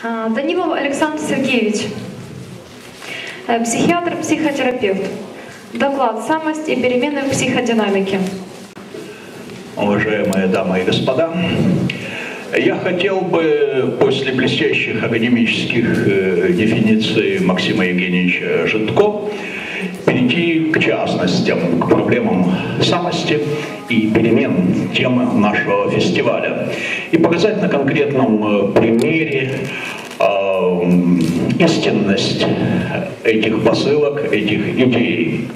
А, Данилов Александр Сергеевич, э, психиатр, психотерапевт. Доклад «Самость и перемены в психодинамике». Уважаемые дамы и господа, я хотел бы после блестящих академических э, дефиниций Максима Евгеньевича Житко перейти к частностям, к проблемам самости и перемен темы нашего фестиваля. И показать на конкретном э, примере истинность этих посылок, этих идей.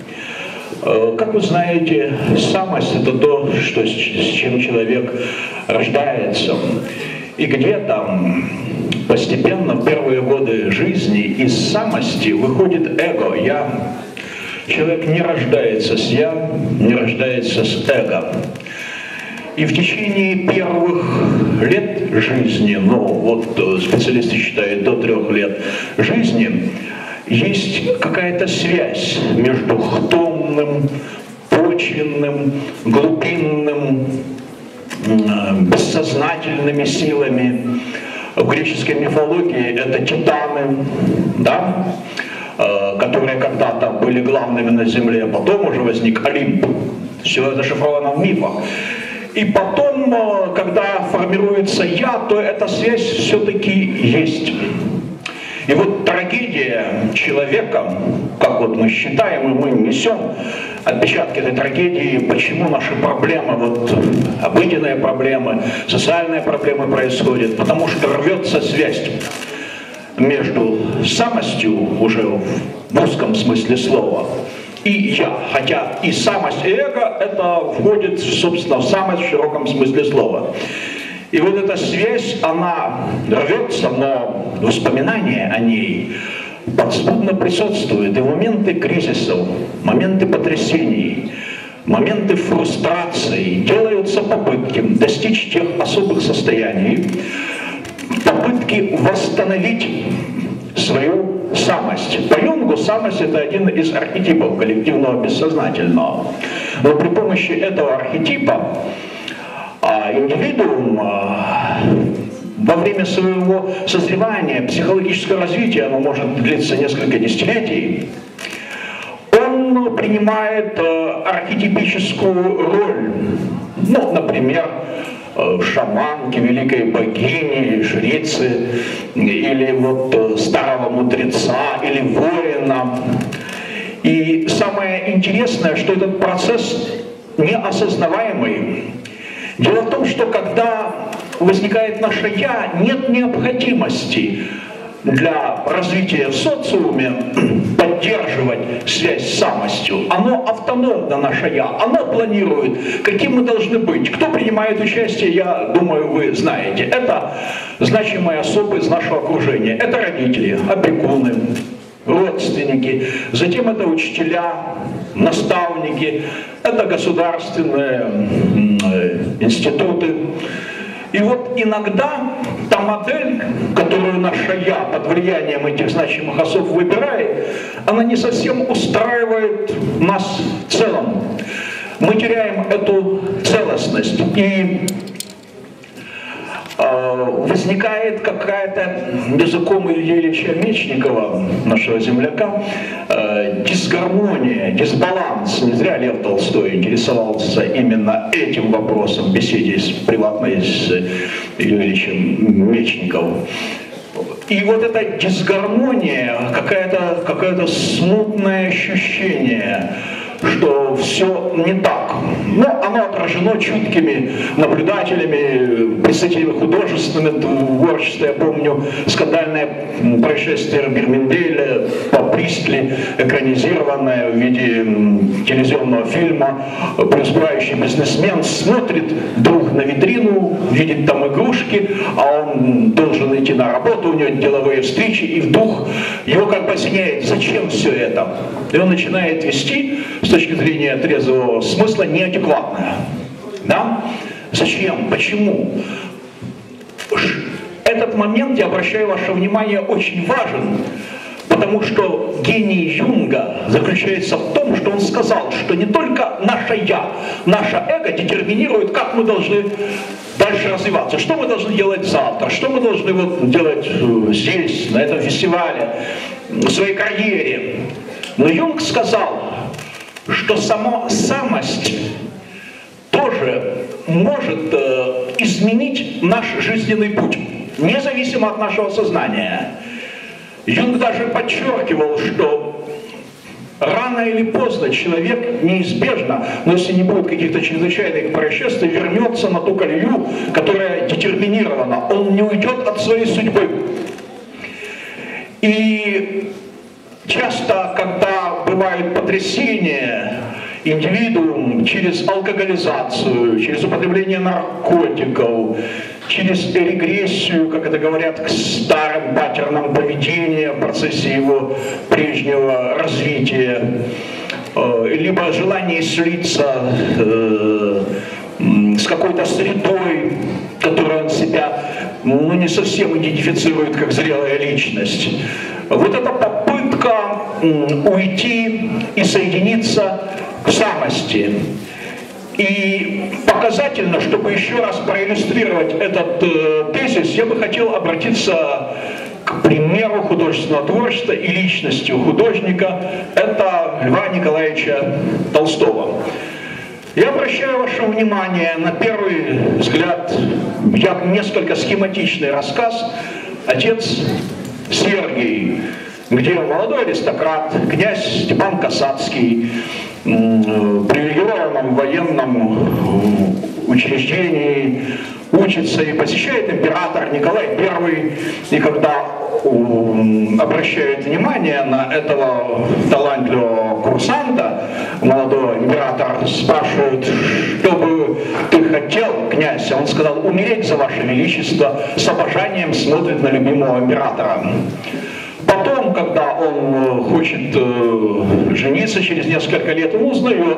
Э, как вы знаете, самость – это то, что, с чем человек рождается. И где там постепенно в первые годы жизни из самости выходит эго, я. Человек не рождается с я, не рождается с эго. И в течение первых лет жизни, ну вот э, специалисты считают до трех лет жизни, есть какая-то связь между хтонным, почвенным, глубинным, бессознательными силами. В греческой мифологии это титаны, да, э, которые когда-то были главными на земле, а потом уже возник Олимп. Все это зашифровано в мифах. И потом, э, когда формируется я, то эта связь все-таки есть. И вот трагедия человека, как вот мы считаем и мы несем отпечатки этой трагедии, почему наши проблемы, вот обыденные проблемы, социальные проблемы происходят, потому что рвется связь между самостью уже в узком смысле слова и я. Хотя и самость, и эго это входит, собственно, в самость в широком смысле слова. И вот эта связь, она рвется, но воспоминания о ней подспудно присутствуют. И моменты кризисов, моменты потрясений, моменты фрустрации делаются попытки достичь тех особых состояний, попытки восстановить свою самость. По Юнгу самость это один из архетипов коллективного бессознательного. Но при помощи этого архетипа а индивидуум а, во время своего созревания, психологического развития, оно может длиться несколько десятилетий, он принимает э, архетипическую роль. Ну, например, шаманки, великой богини, жрицы, или вот э, старого мудреца, или воина. И самое интересное, что этот процесс неосознаваемый, Дело в том, что когда возникает наше «я», нет необходимости для развития в социуме поддерживать связь с самостью. Оно автономно, наше «я». Оно планирует, каким мы должны быть. Кто принимает участие, я думаю, вы знаете. Это значимые особы из нашего окружения. Это родители, опекуны, родственники, затем это учителя, наставники, это государственные институты. И вот иногда та модель, которую наше «я» под влиянием этих значимых особ выбирает, она не совсем устраивает нас в целом. Мы теряем эту целостность. И возникает какая-то языком Ильи Ильича Мечникова, нашего земляка, э, дисгармония, дисбаланс. Не зря Лев Толстой интересовался именно этим вопросом в беседе с, приватной с Ильей Ильичем Мечниковым. И вот эта дисгармония, какое-то какое смутное ощущение, что все не так. Но оно отражено чуткими наблюдателями, представителями художественного творчества. Я помню скандальное происшествие Герминделя по Пристли, экранизированное в виде телевизионного фильма. Преуспевающий бизнесмен смотрит друг на витрину, видит там игрушки, а он должен идти на работу, у него деловые встречи, и вдруг его как бы осеняет, зачем все это? И он начинает вести точки зрения трезвого смысла неадекватное. Да? Зачем? Почему? Этот момент, я обращаю ваше внимание, очень важен, Потому что гений Юнга заключается в том, что он сказал, что не только наше «я», наше эго детерминирует, как мы должны дальше развиваться, что мы должны делать завтра, что мы должны вот делать э, здесь, на этом фестивале, в своей карьере. Но Юнг сказал, что само самость тоже может э, изменить наш жизненный путь, независимо от нашего сознания. Юнг даже подчеркивал, что рано или поздно человек неизбежно, но если не будет каких-то чрезвычайных происшествий, вернется на ту колею, которая детерминирована. Он не уйдет от своей судьбы. И часто, когда бывают потрясения, индивидуум через алкоголизацию, через употребление наркотиков, через регрессию, как это говорят, к старым паттернам поведения в процессе его прежнего развития, э, либо желание слиться э, с какой-то средой, которую он себя ну, не совсем идентифицирует как зрелая личность. Вот попытка уйти и соединиться к самости. И показательно, чтобы еще раз проиллюстрировать этот э, тезис, я бы хотел обратиться к примеру художественного творчества и личностью художника. Это Льва Николаевича Толстого. Я обращаю ваше внимание на первый взгляд, я несколько схематичный рассказ «Отец Сергий», где молодой аристократ, князь Степан Касацкий, привилегированном военном учреждении учится и посещает император Николай I. И когда обращает внимание на этого талантливого курсанта, молодого император спрашивает, что бы ты хотел, князь? Он сказал, умереть за ваше величество, с обожанием смотрит на любимого императора. Потом, когда он э, хочет э, жениться через несколько лет, он узнает,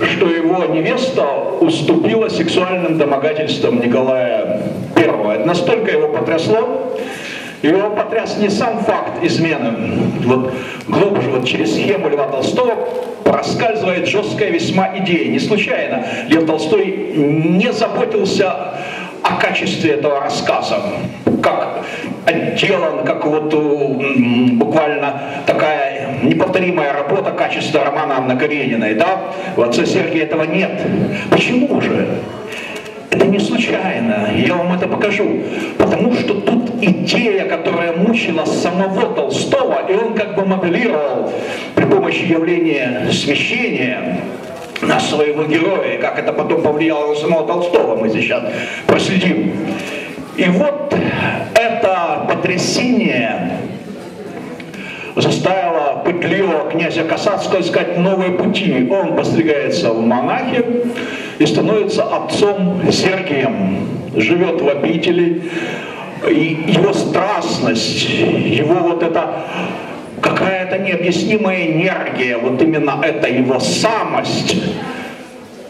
что его невеста уступила сексуальным домогательствам Николая I. Это настолько его потрясло, его потряс не сам факт измены. Вот глубже, вот через схему Льва Толстого проскальзывает жесткая весьма идея. Не случайно Лев Толстой не заботился о качестве этого рассказа, как отделан, как вот буквально такая неповторимая работа качества романа Анны Карениной, да? В отце Сергия этого нет. Почему же? Это не случайно, я вам это покажу. Потому что тут идея, которая мучила самого Толстого, и он как бы моделировал при помощи явления смещения, на своего героя, и как это потом повлияло на самого Толстого, мы сейчас проследим. И вот это потрясение заставило пытливого князя Касацкого искать новые пути. Он постригается в монахи и становится отцом Сергием, живет в обители, и его страстность, его вот это какая-то необъяснимая энергия, вот именно эта его самость,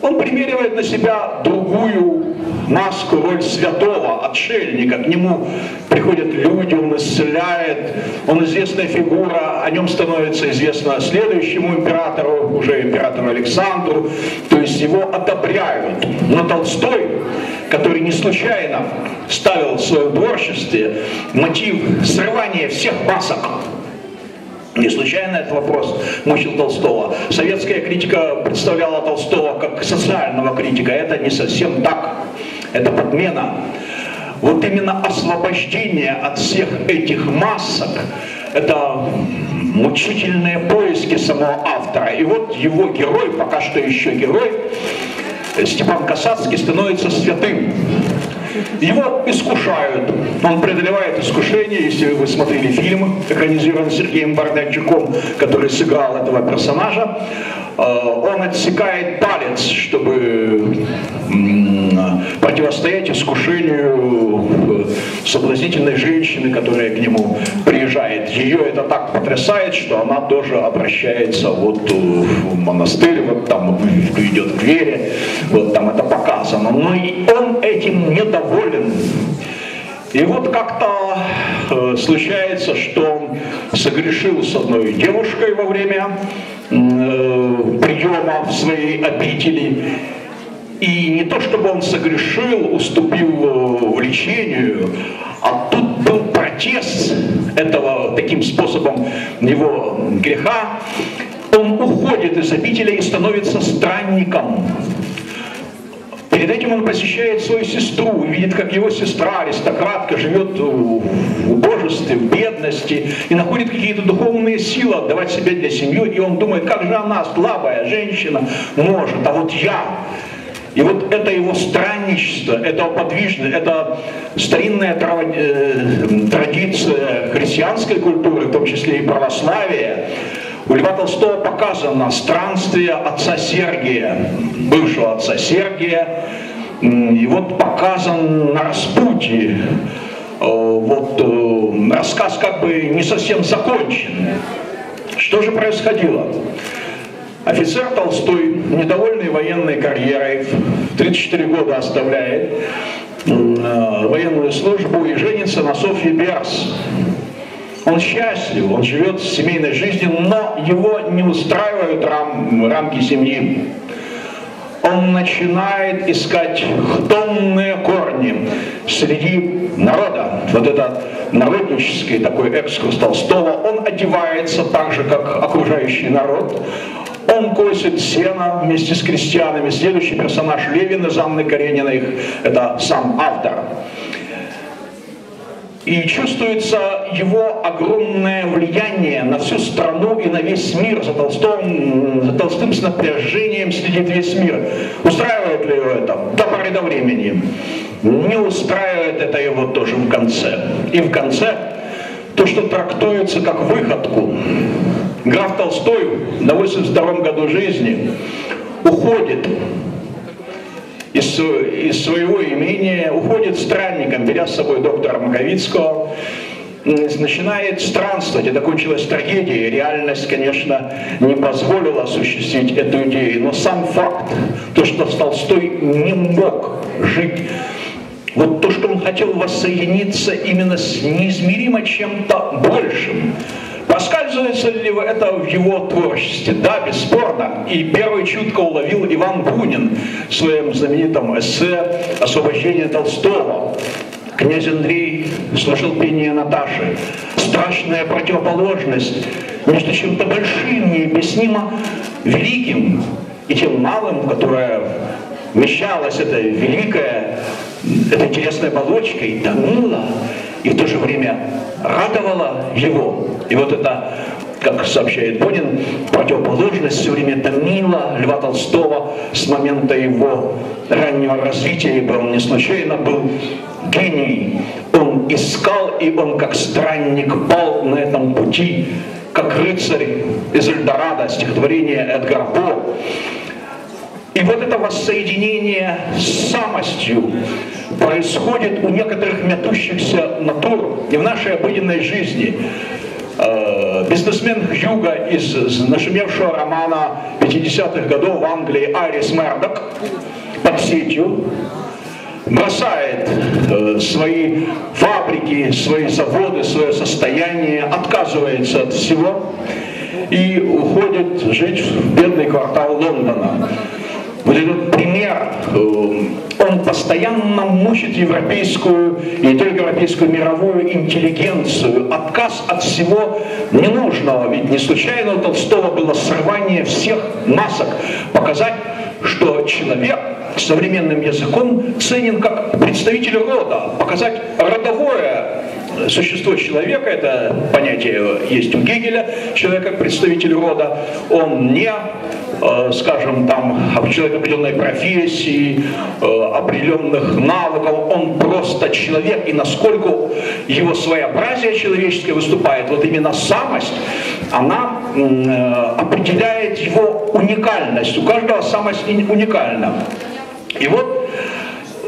он примеривает на себя другую маску, роль святого, отшельника. К нему приходят люди, он исцеляет, он известная фигура, о нем становится известно следующему императору, уже императору Александру, то есть его одобряют. Но Толстой, который не случайно ставил в своем творчестве мотив срывания всех масок, не случайно этот вопрос мучил Толстого. Советская критика представляла Толстого как социального критика. Это не совсем так. Это подмена. Вот именно освобождение от всех этих масок, это мучительные поиски самого автора. И вот его герой, пока что еще герой, Степан Касацкий становится святым. Его искушают. Он преодолевает искушение, если вы смотрели фильм, экранизированный Сергеем Бардачуком, который сыграл этого персонажа. Э, он отсекает палец, чтобы противостоять искушению э, соблазнительной женщины, которая к нему приезжает. Ее это так потрясает, что она тоже обращается вот в монастырь, вот там идет к вере, вот там это показано. Но и он этим недоволен. И вот как-то э, случается, что согрешил с одной девушкой во время э, приема в своей обители. И не то, чтобы он согрешил, уступил влечению, а тут был протест этого таким способом его греха. Он уходит из обители и становится странником. Перед этим он посещает свою сестру и видит, как его сестра, аристократка, живет в убожестве, в бедности и находит какие-то духовные силы отдавать себя для семьи. И он думает, как же она, слабая женщина, может, а вот я. И вот это его странничество, это подвижное, это старинная э, традиция христианской культуры, в том числе и православия, у Льва Толстого показано странствие отца Сергия, бывшего отца Сергия. И вот показан на распутье. Э, вот э, рассказ как бы не совсем закончен. Что же происходило? Офицер Толстой, недовольный военной карьерой, в 34 года оставляет э, военную службу и женится на Софье Берс, он счастлив, он живет семейной жизнью, но его не устраивают рам, рамки семьи. Он начинает искать хтонные корни среди народа. Вот это народнический такой экскурс Толстого. Он одевается так же, как окружающий народ. Он косит сено вместе с крестьянами. Следующий персонаж Левин из Анны Карениной, это сам автор. И чувствуется его огромное влияние на всю страну и на весь мир. За Толстым, за Толстым с напряжением следит весь мир. Устраивает ли его это? До поры до времени. Не устраивает это его тоже в конце. И в конце то, что трактуется как выходку. Граф Толстой на 82 году жизни уходит из, из своего имения, уходит странником, беря с собой доктора Маговицкого, начинает странствовать. Это кончилась трагедией. Реальность, конечно, не позволила осуществить эту идею. Но сам факт, то, что Толстой не мог жить вот то, что он хотел воссоединиться именно с неизмеримо чем-то большим, Проскальзывается ли это в его творчестве? Да, бесспорно. И первый чутко уловил Иван Бунин в своем знаменитом эссе «Освобождение Толстого». Князь Андрей слушал пение Наташи. Страшная противоположность между чем-то большим, необъяснимо великим и тем малым, которое вмещалось, это великое, эта интересная оболочка и томила, и в то же время радовала его. И вот это, как сообщает Бонин, противоположность все время томила Льва Толстого с момента его раннего развития, ибо он не случайно был гений. Он искал, и он как странник пал на этом пути, как рыцарь из Эльдорадо, стихотворение Эдгар По. И вот это воссоединение с самостью происходит у некоторых метущихся натур и в нашей обыденной жизни. Э, бизнесмен Хьюга из нашумевшего романа 50-х годов в Англии Арис Мердок под сетью бросает э, свои фабрики, свои заводы, свое состояние, отказывается от всего и уходит жить в бедный квартал Лондона. Вот этот пример, э, он постоянно мучит европейскую, и не только европейскую, мировую интеллигенцию. Отказ от всего ненужного. Ведь не случайно у Толстого было срывание всех масок. Показать, что человек современным языком ценен как представитель рода. Показать родовое существо человека, это понятие есть у Гегеля, человек как представитель рода, он не скажем, там, человек определенной профессии, э, определенных навыков, он просто человек, и насколько его своеобразие человеческое выступает, вот именно самость, она э, определяет его уникальность. У каждого самость уникальна. И вот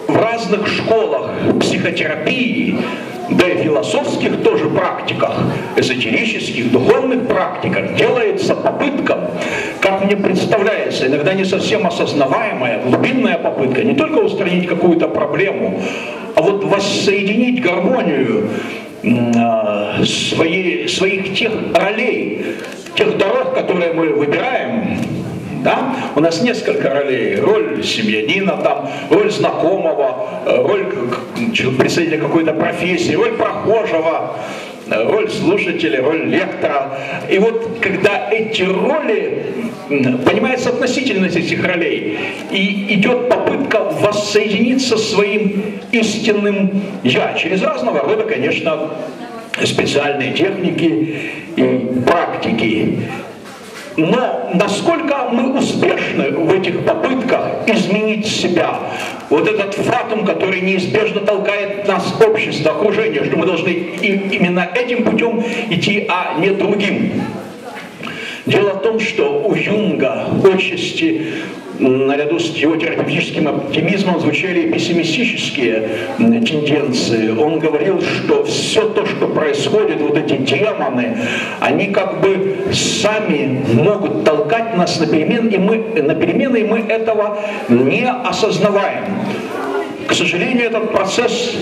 в разных школах психотерапии да и философских тоже практиках, эзотерических, духовных практиках делается попытка, как мне представляется, иногда не совсем осознаваемая, глубинная попытка, не только устранить какую-то проблему, а вот воссоединить гармонию э, свои, своих тех ролей, тех дорог, которые мы выбираем, да? У нас несколько ролей. Роль семьянина, там, роль знакомого, э, роль представителя какой-то профессии, роль прохожего, э, роль слушателя, роль лектора. И вот когда эти роли, понимается относительность этих ролей, и идет попытка воссоединиться своим истинным «я» через разного рода, конечно, специальные техники и практики. Но насколько мы успешны в этих попытках изменить себя, вот этот фатум, который неизбежно толкает нас общество, окружение, что мы должны именно этим путем идти, а не другим. Дело в том, что у Юнга отчасти наряду с его терапевтическим оптимизмом звучали пессимистические тенденции. Он говорил, что все то, что происходит, вот эти демоны, они как бы сами могут толкать нас на перемены, и мы, на перемены, и мы этого не осознаваем. К сожалению, этот процесс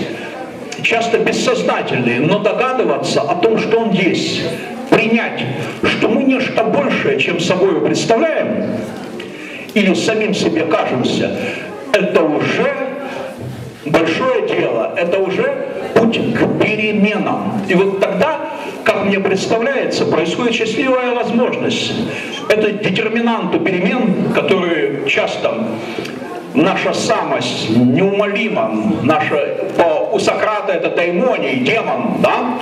часто бессознательный, но догадываться о том, что он есть, принять, что мы нечто большее, чем собой представляем, или самим себе кажемся, это уже большое дело, это уже путь к переменам. И вот тогда, как мне представляется, происходит счастливая возможность. Это детерминанту перемен, которые часто наша самость неумолима, наша, по, у Сократа это даймоний, демон, да,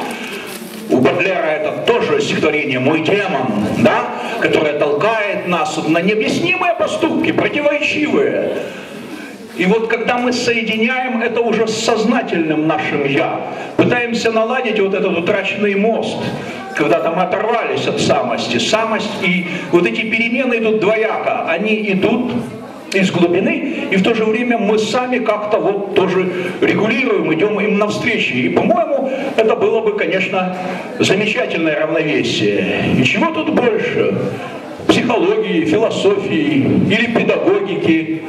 у Бадлера это тоже стихотворение «Мой демон», да, которое толкает нас на необъяснимые поступки, противоречивые. И вот когда мы соединяем это уже с сознательным нашим «я», пытаемся наладить вот этот утраченный мост, когда-то мы оторвались от самости. Самость и вот эти перемены идут двояко. Они идут из глубины, и в то же время мы сами как-то вот тоже регулируем, идем им навстречу. И, по-моему, это было бы, конечно, замечательное равновесие. И чего тут больше? Психологии, философии или педагогики,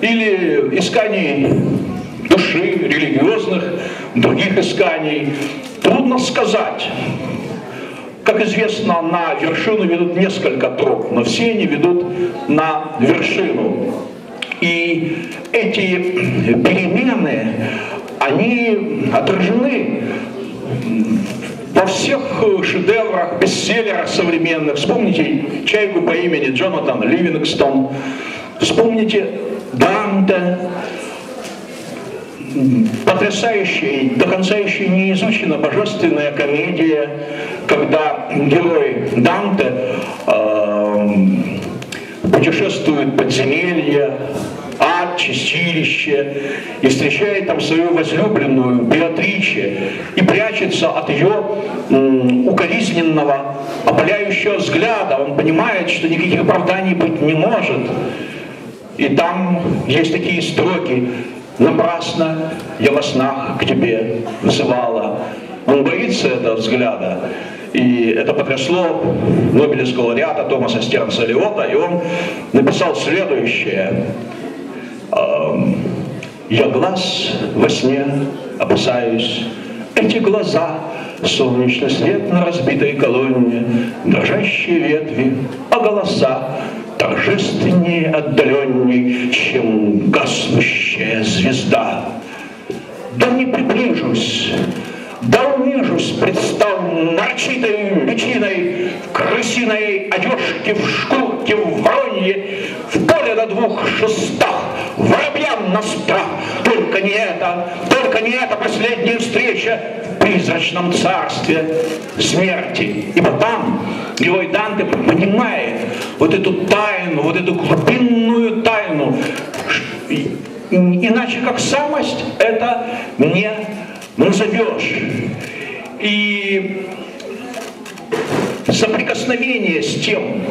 или исканий души, религиозных, других исканий. Трудно сказать. Как известно, на вершину ведут несколько троп, но все они ведут на вершину. И эти перемены, они отражены во всех шедеврах, бестселлерах современных. Вспомните «Чайку по имени Джонатан Ливингстон», вспомните Данте, потрясающая, до конца еще не изучена божественная комедия, когда герой Данте э, путешествует подземелье, ад, чистилище, и встречает там свою возлюбленную Беатриче, и прячется от ее укоризненного, опаляющего взгляда. Он понимает, что никаких оправданий быть не может. И там есть такие строки Напрасно я во снах к тебе вызывала. Он боится этого взгляда. И это потрясло Нобелевского лауреата Томаса Стернса Лиота, и он написал следующее. «Я глаз во сне опасаюсь, эти глаза, солнечный свет на разбитой колонне, дрожащие ветви, а голоса торжественнее, отдаленней, чем гаснущая звезда. Да не приближусь, да унижусь, предстал нарчитой личиной, в крысиной одежке, в шкурке, в воронье, в поле на двух шестах, воробьям на страх. Только не это, только не эта последняя встреча в призрачном царстве смерти. Ибо там герой Данте понимает вот эту тайну, вот эту глубинную тайну. Иначе как самость это не назовешь. И соприкосновение с тем,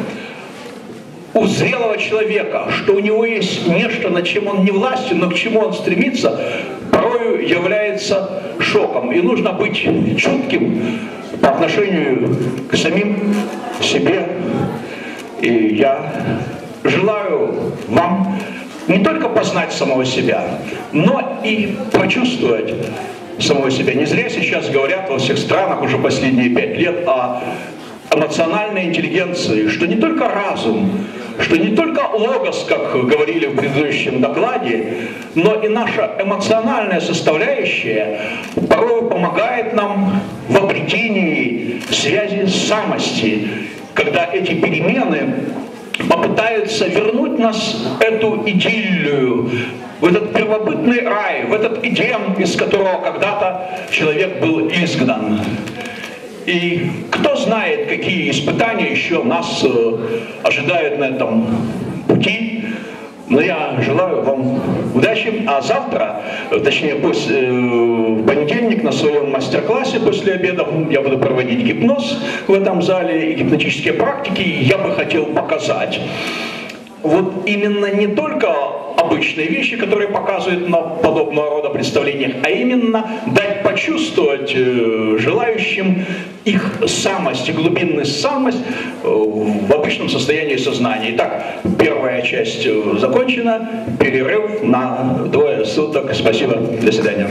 у зрелого человека, что у него есть нечто, над чем он не властен, но к чему он стремится, порою является шоком. И нужно быть чутким по отношению к самим себе. И я желаю вам не только познать самого себя, но и почувствовать самого себя. Не зря сейчас говорят во всех странах уже последние пять лет о эмоциональной интеллигенции, что не только разум, что не только логос, как говорили в предыдущем докладе, но и наша эмоциональная составляющая порой помогает нам в обретении связи самости, когда эти перемены попытаются вернуть нас эту идиллию, в этот первобытный рай, в этот Эдем, из которого когда-то человек был изгнан. И кто знает, какие испытания еще нас э, ожидают на этом пути. Но я желаю вам удачи. А завтра, э, точнее, после, э, в понедельник на своем мастер-классе после обеда я буду проводить гипноз в этом зале и гипнотические практики. Я бы хотел показать вот именно не только обычные вещи, которые показывают на подобного рода представлениях, а именно дать почувствовать э, желающим их самость, глубинную самость э, в обычном состоянии сознания. Итак, первая часть э, закончена, перерыв на двое суток. Спасибо, до свидания.